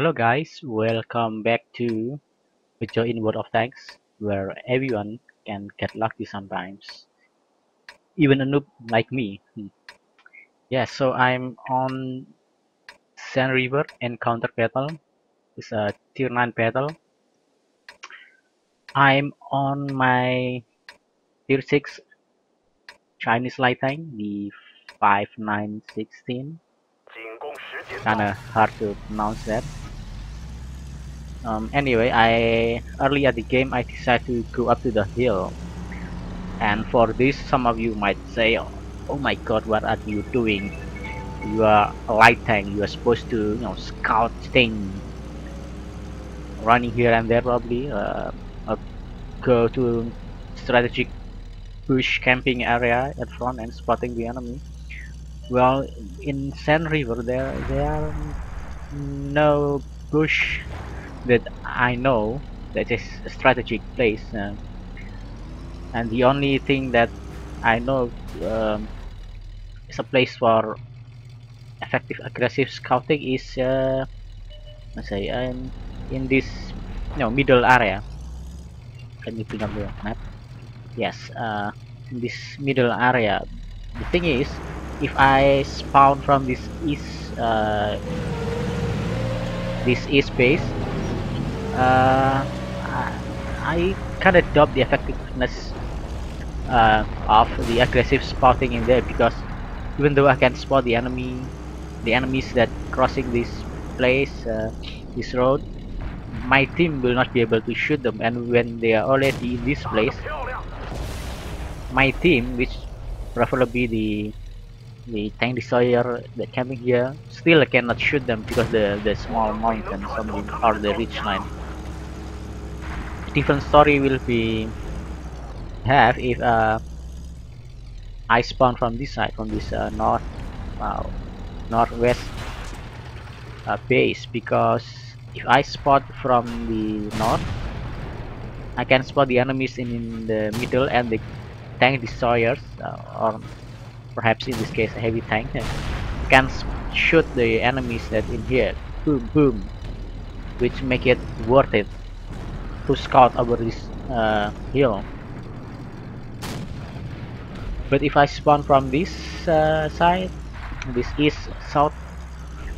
Hello guys, welcome back to Video in World of Tanks, where everyone can get lucky sometimes. Even a noob like me. Hmm. Yeah, so I'm on Sand River Encounter Battle. It's a tier 9 battle. I'm on my tier 6 Chinese light tank, the 5916. Kinda hard to pronounce that. Um, anyway, I early at the game I decided to go up to the hill, and for this some of you might say, "Oh my God, what are you doing? You are a light tank. You are supposed to, you know, scout thing, running here and there probably, uh, go to strategic bush camping area at front and spotting the enemy." Well, in Sand River there there are no bush that I know that is a strategic place uh, and the only thing that I know um, is a place for effective aggressive scouting is uh, let's say um, in this you know middle area. Let me bring up the map? Yes uh, in this middle area. The thing is if I spawn from this east uh, this east base uh, I kind of doubt the effectiveness uh, of the aggressive spotting in there because even though I can spot the enemy, the enemies that crossing this place, uh, this road, my team will not be able to shoot them. And when they are already in this place, my team, which preferably the the tank destroyer that camping here, still cannot shoot them because the the small mountains or the ridge line different story will be have if uh, I spawn from this side from this uh, north uh, northwest uh, base. Because if I spot from the north I can spot the enemies in, in the middle and the tank destroyers uh, or perhaps in this case a heavy tank can shoot the enemies that in here. Boom boom. Which make it worth it to scout over this uh, hill. But if I spawn from this uh, side, this east south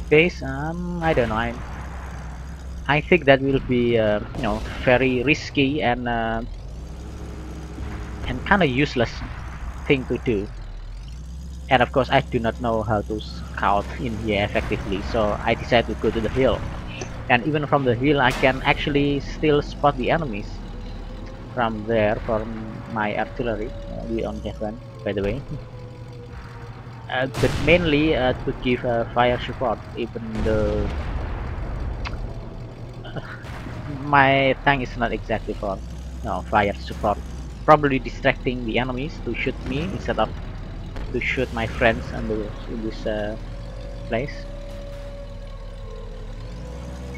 base, um, I don't know. I I think that will be uh, you know very risky and uh, and kind of useless thing to do. And of course, I do not know how to scout in here effectively, so I decided to go to the hill and even from the hill I can actually still spot the enemies from there from my artillery uh, we only have one by the way. Uh, but mainly uh, to give uh, fire support even though my tank is not exactly for no fire support. Probably distracting the enemies to shoot me instead of to shoot my friends in this uh, place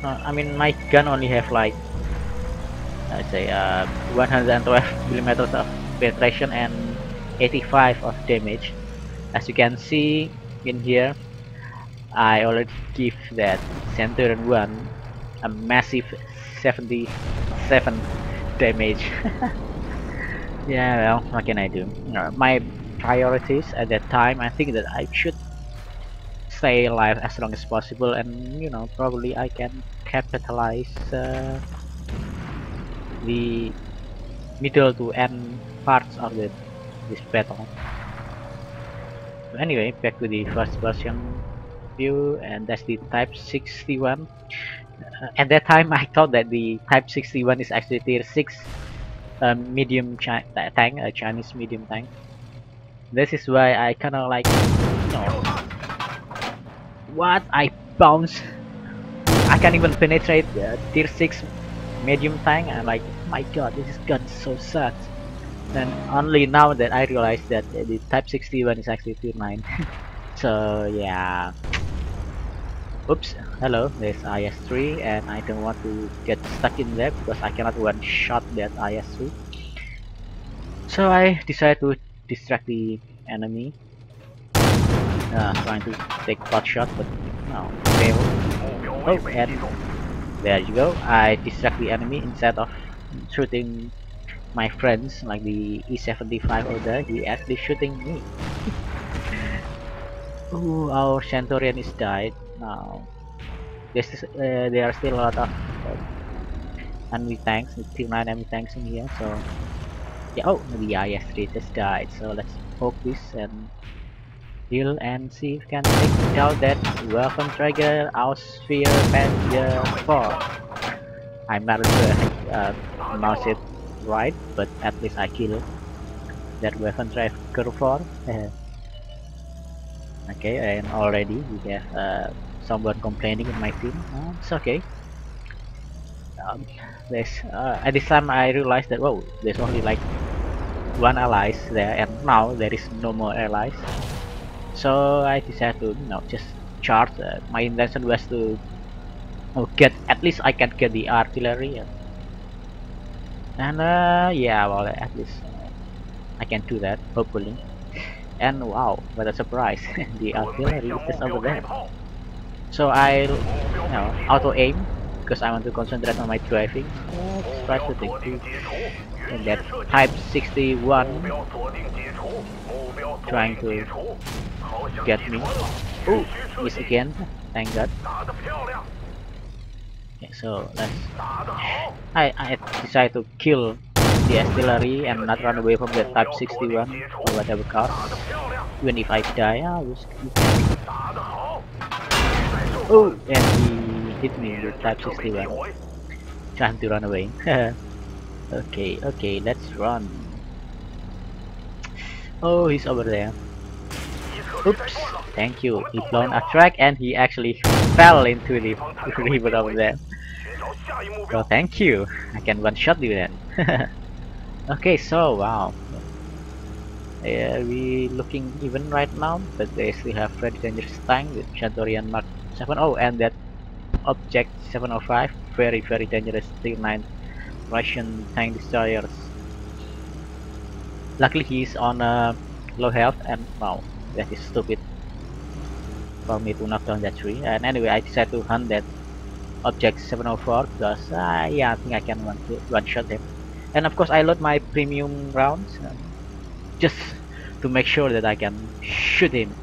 uh, I mean my gun only have like let's say uh, 112 millimeters of penetration and 85 of damage. As you can see in here I already give that Centurion 1 a massive 77 damage. Yeah well what can I do? Uh, my priorities at that time I think that I should stay alive as long as possible and you know probably I can capitalize uh, the middle to end parts of the this battle. So anyway back to the first version view and that's the type 61 uh, at that time I thought that the type 61 is actually tier 6 um, medium chi tank a Chinese medium tank. This is why I kind of like what? I bounce. I can't even penetrate the tier 6 medium tank I'm like my god this gun so sucks and only now that I realized that the type 61 is actually tier 9 so yeah. Oops. Hello there's IS-3 and I don't want to get stuck in there because I cannot one shot that IS-3 so I decided to distract the enemy uh, trying to take pot shot but no Oh, and There you go. I distract the enemy instead of shooting my friends like the E75 over there. He actually shooting me. oh, our Centurion is died now. This is, uh, there are still a lot of uh, enemy tanks, Tier 9 enemy tanks in here. So yeah. Oh, the IS-3 just died. So let's poke this and and see if can take out that Waffenträger Aussphere Panther 4. I'm not sure uh, mouse it right, but at least I killed that Waffenträger 4. okay, and already we have uh, someone complaining in my team. Uh, it's okay. Um, there's, uh, at this time I realized that, whoa, there's only like one allies there and now there is no more allies so I decided to you know just charge uh, my intention was to oh, get at least I can get the artillery and, and uh, yeah well at least I can do that hopefully. And wow what a surprise the artillery is just over there. so I you know auto aim because I want to concentrate on my driving let's try to think and that type 61 trying to get me. Oh, miss again. Thank God. Okay, so let's. I I decide to kill the artillery and not run away from the Type 61 or whatever cost. Even if I die, I will Oh, and he hit me with Type 61. Trying to run away. okay, okay, let's run. Oh, he's over there. Oops, thank you. He blown a track and he actually fell into the river over there. So thank you. I can one shot you then. okay, so wow. Yeah, we looking even right now, but they still have very dangerous tank with Centurion Mark 7. Oh, and that object 705, very very dangerous Tier 9 Russian tank destroyers. Luckily he's on uh, low health and wow that is stupid. For me to knock down that tree. And anyway I decided to hunt that object 704 because uh, yeah I think I can one, one shot him. And of course I load my premium rounds uh, just to make sure that I can shoot him.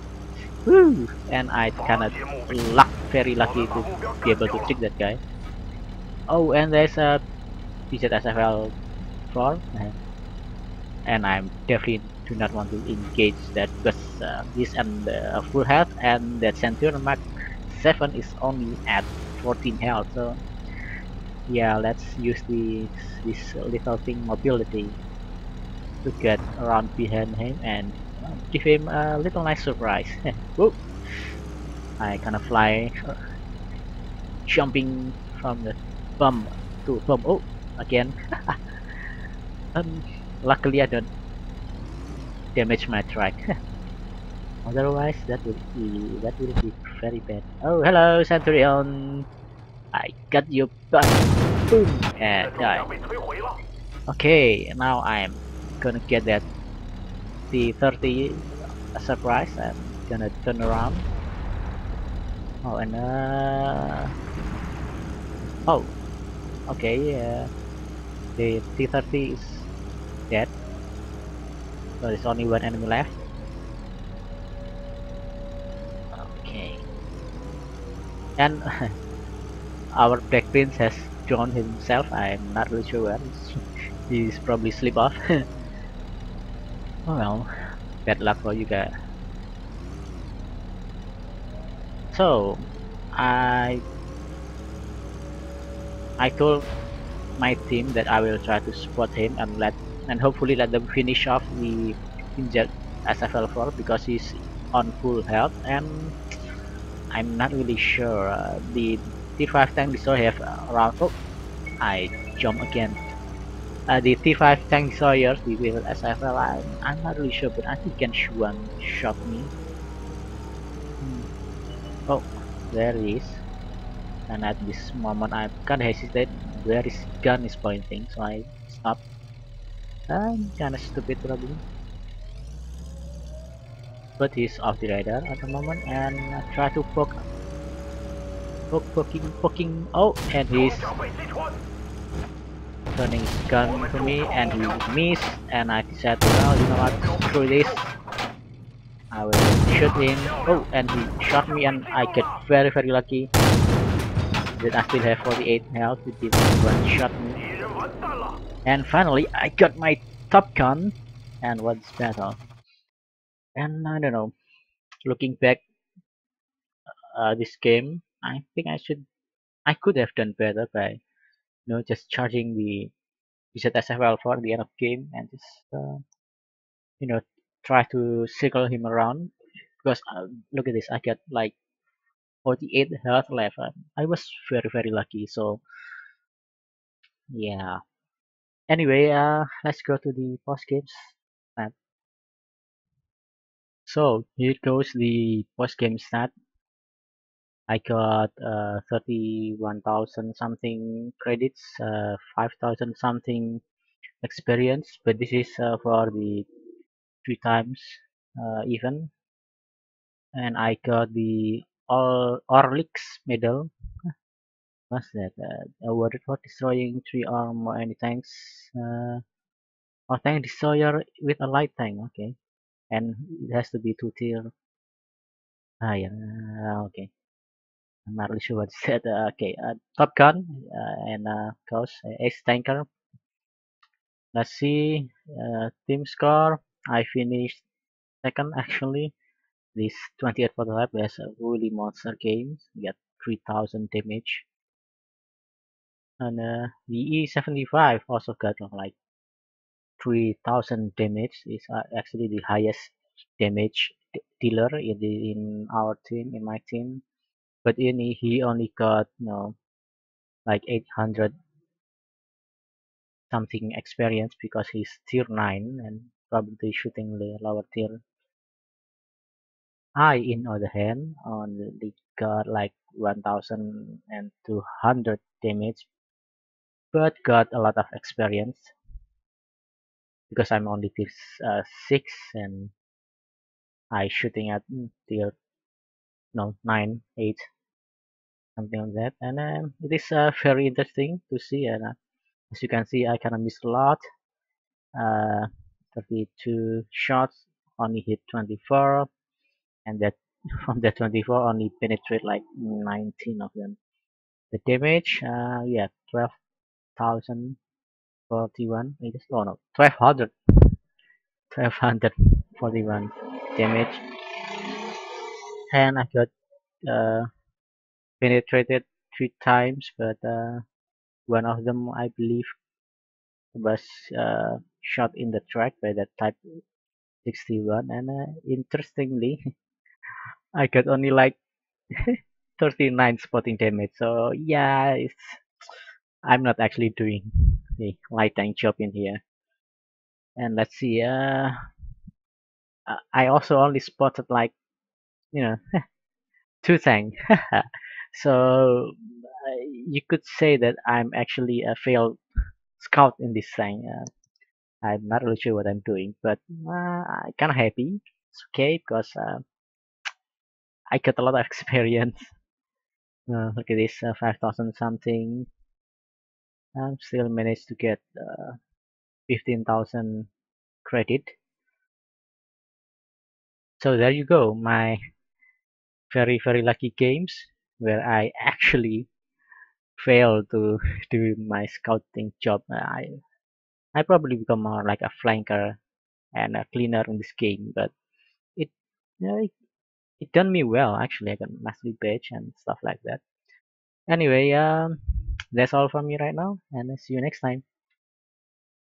Woo! and I kinda luck very lucky to be able to trick that guy. Oh and there's a PZSFL 4 and I'm definitely do not want to engage that because uh, this and uh, full health and that Centurion Mark 7 is only at 14 health so yeah let's use this this little thing mobility to get around behind him and give him a little nice surprise Whoop. I kind of fly uh, jumping from the bomb to bomb oh again. Um, luckily I don't damage my track otherwise that would be that would be very bad. Oh hello Centurion. I got you back boom and die okay now I'm gonna get that T30 surprise. I'm gonna turn around. Oh and uh oh okay uh, the T30 is dead so there's only one enemy left. Okay. And our Black Prince has joined himself. I'm not really sure where. He's probably sleep off. oh well, bad luck for you guys. So, I I told my team that I will try to support him and let and hopefully let them finish off the injured SFL4 because he's on full health and I'm not really sure. Uh, the T5 tank destroyer have around. Oh I jump again. Uh, the T5 tank destroyers the with SFL I'm, I'm not really sure but I think can one shot me. Hmm. oh there he is. And at this moment I can't hesitate where his gun is pointing so I stop ah, I'm kinda stupid probably. But he's off the radar at the moment and I try to poke poke, poking, poking. Oh, and he's turning his gun to me, and he missed. And I decided, well, you know what? Screw this. I will shoot him. Oh, and he shot me, and I get very, very lucky. That I still have 48 health. He did one shot. And finally, I got my top gun. And what's better? And I don't know. Looking back, uh, this game, I think I should, I could have done better by, you know, just charging the PZSFL for the end of game and just, uh, you know, try to circle him around. Because uh, look at this, I got like 48 health left. I was very very lucky. So yeah. Anyway, uh, let's go to the post games. So here goes the post game stat. I got uh, 31,000 something credits, uh, 5,000 something experience, but this is uh, for the three times uh, event. And I got the All Orlik's medal. What's that? Uh, awarded for destroying three or more enemy tanks. Uh, or tank destroyer with a light tank. Okay and it has to be two tier ah yeah okay I'm not really sure what said uh, okay uh, Top Gun uh, and uh, course Ace Tanker let's see uh, team score I finished second actually this 28 for the lap was a really monster game. Get 3000 damage. And uh, the E75 also got like 3000 damage. Is uh, actually the highest damage dealer in the, in our team in my team. But in he only got you know like 800 something experience because he's tier 9 and probably shooting the lower tier I in other hand only got like 1200 damage but got a lot of experience because I'm only tier uh, 6 and I shooting at mm, tier no 9 8 something like that. And um, it is uh, very interesting to see and uh, as you can see I kind of missed a lot. Uh, 32 shots only hit 24 and that from that 24 only penetrate like 19 of them. The damage uh, yeah 12,000 41 I just oh no 1200 1241 damage. And I got uh, penetrated three times but uh, one of them I believe was uh, shot in the track by that type 61 and uh, interestingly I got only like 39 spotting damage. So yeah it's I'm not actually doing the light tank job in here. And let's see uh I also only spotted like you know two tank so uh, you could say that I'm actually a failed scout in this thing uh, I'm not really sure what I'm doing but uh, I'm kind of happy. It's okay because uh, I got a lot of experience. Uh, look at this uh, 5000 something. I'm still managed to get uh, 15,000 credit. So there you go my very very lucky games where I actually failed to do my scouting job. I I probably become more like a flanker and a cleaner in this game but it you know, it, it done me well actually. I got mastery badge and stuff like that. Anyway um that's all from me right now and I see you next time